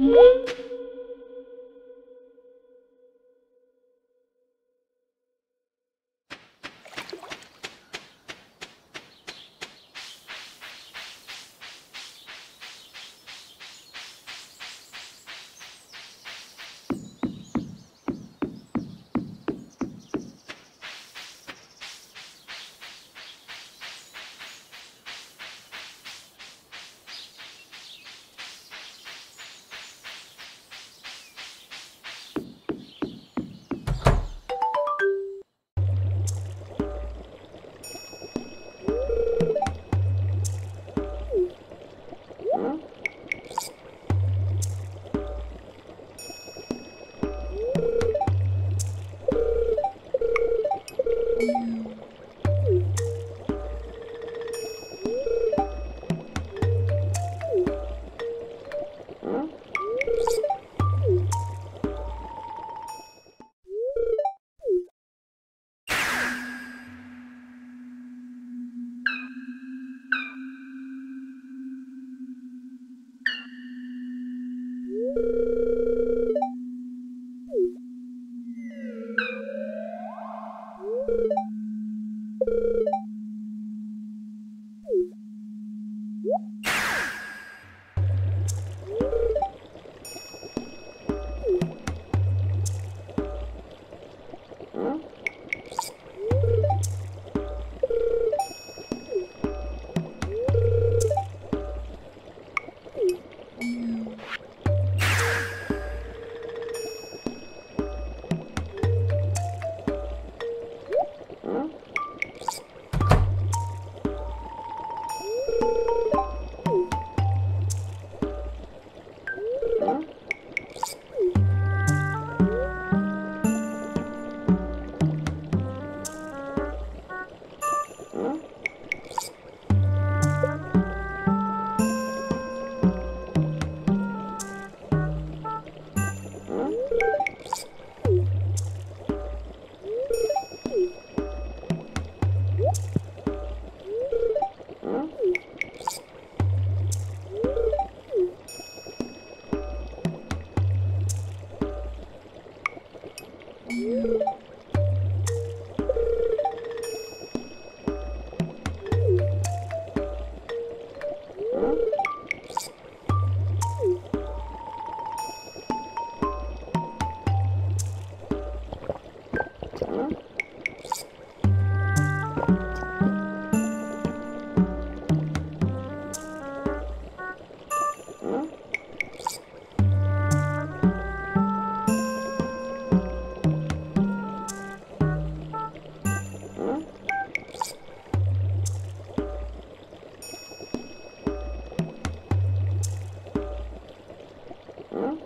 Música Huh?